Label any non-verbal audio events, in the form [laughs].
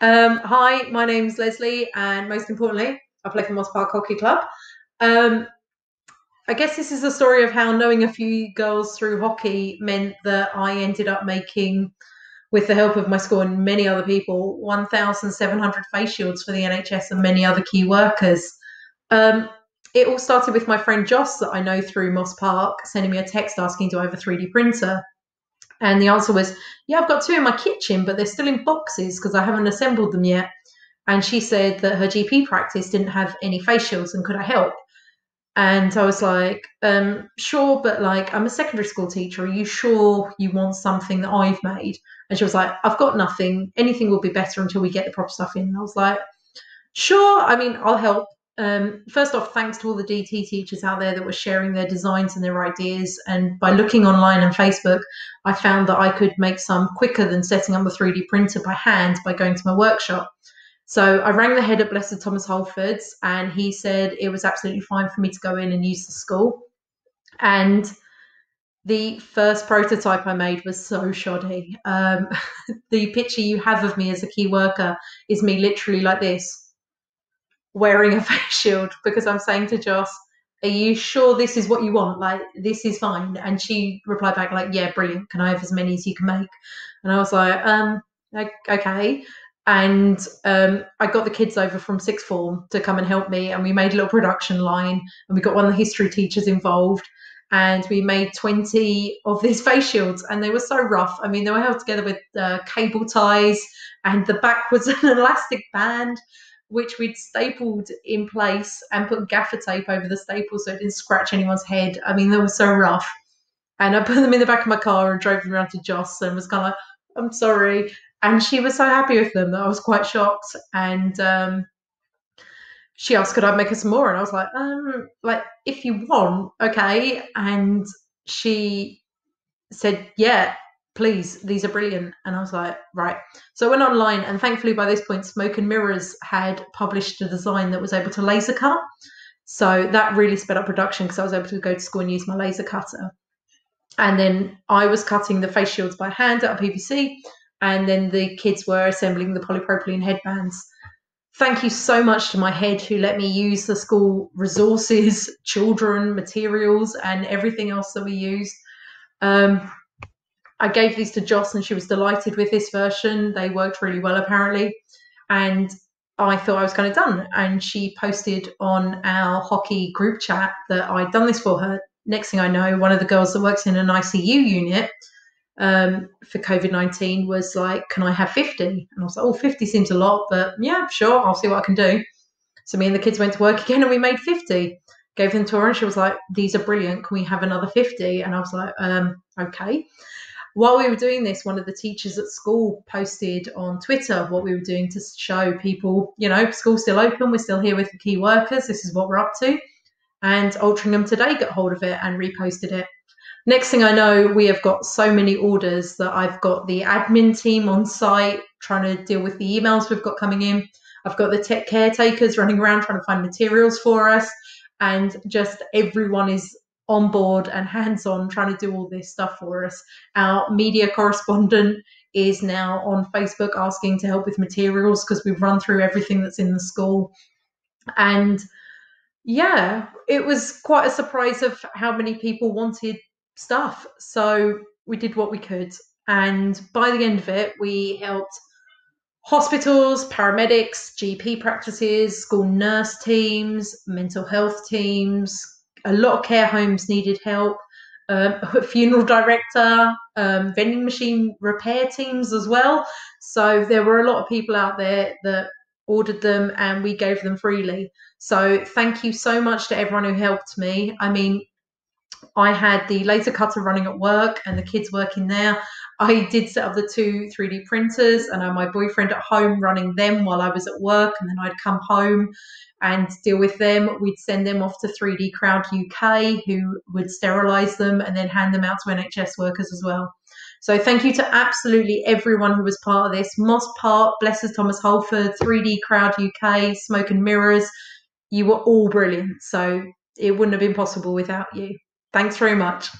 Um, hi, my name's Lesley, and most importantly, I play for Moss Park Hockey Club. Um, I guess this is a story of how knowing a few girls through hockey meant that I ended up making, with the help of my school and many other people, 1,700 face shields for the NHS and many other key workers. Um, it all started with my friend Joss that I know through Moss Park sending me a text asking, Do I have a 3D printer? And the answer was, Yeah, I've got two in my kitchen, but they're still in boxes because I haven't assembled them yet. And she said that her GP practice didn't have any face shields and could I help? And I was like, um, sure, but like, I'm a secondary school teacher. Are you sure you want something that I've made? And she was like, I've got nothing. Anything will be better until we get the proper stuff in. And I was like, sure. I mean, I'll help. Um, first off, thanks to all the DT teachers out there that were sharing their designs and their ideas. And by looking online and Facebook, I found that I could make some quicker than setting up a 3D printer by hand by going to my workshop. So I rang the head at Blessed Thomas Holford's and he said it was absolutely fine for me to go in and use the school. And the first prototype I made was so shoddy. Um, [laughs] the picture you have of me as a key worker is me literally like this, wearing a [laughs] face shield because I'm saying to Joss, Are you sure this is what you want? Like, this is fine. And she replied back, like, Yeah, brilliant. Can I have as many as you can make? And I was like, um, okay and um, I got the kids over from sixth form to come and help me, and we made a little production line, and we got one of the history teachers involved, and we made 20 of these [laughs] face shields, and they were so rough. I mean, they were held together with uh, cable ties, and the back was [laughs] an elastic band, which we'd stapled in place and put gaffer tape over the staple so it didn't scratch anyone's head. I mean, they were so rough. And I put them in the back of my car and drove them around to Joss and was kind of like, I'm sorry and she was so happy with them that I was quite shocked. And um, she asked, "Could I make her some more?" And I was like, "Um, like if you want, okay." And she said, "Yeah, please. These are brilliant." And I was like, "Right." So I went online, and thankfully by this point, Smoke and Mirrors had published a design that was able to laser cut. So that really sped up production because I was able to go to school and use my laser cutter. And then I was cutting the face shields by hand out of PVC and then the kids were assembling the polypropylene headbands. Thank you so much to my head who let me use the school resources, [laughs] children, materials, and everything else that we used. Um, I gave these to Joss and she was delighted with this version. They worked really well, apparently. And I thought I was kind of done. And she posted on our hockey group chat that I'd done this for her. Next thing I know, one of the girls that works in an ICU unit um, for COVID 19 was like, can I have 50? And I was like, oh, 50 seems a lot, but yeah, sure, I'll see what I can do. So me and the kids went to work [laughs] again and we made 50. Gave them to her and she was like, these are brilliant. Can we have another 50? And I was like, um, okay. While we were doing this, one of the teachers at school posted on Twitter what we were doing to show people, you know, school's still open, we're still here with the key workers, this is what we're up to. And Altrincham today got hold of it and reposted it next thing I know, we have got so many orders that I've got the admin team on site trying to deal with the emails we've got coming in. I've got the tech caretakers running around trying to find materials for us, and just everyone is on board and hands on trying to do all this stuff for us. Our media correspondent is now on Facebook asking to help with materials because we've run through everything that's in the school. And yeah, it was quite a surprise of how many people wanted stuff. So we did what we could. And by the end of it, we helped hospitals, paramedics, GP practices, school nurse teams, mental health teams. A lot of care homes needed help. Um, [laughs] a funeral director, um, vending machine repair teams as well. So there were a lot of people out there that ordered them and we gave them freely. So thank you so much to everyone who helped me. I mean, I had the laser cutter running at work and the kids working there. I did set up the two 3D printers and I my boyfriend at home running them while I was at work. And then I'd come home and deal with them. We'd send them off to 3D Crowd UK, who would sterilize them and then hand them out to NHS workers as well. So thank you to absolutely everyone who was part of this. Moss Park, Blessed Thomas Holford, 3D Crowd UK, Smoke and Mirrors. You were all brilliant. So it wouldn't have been possible without you. Thanks very much.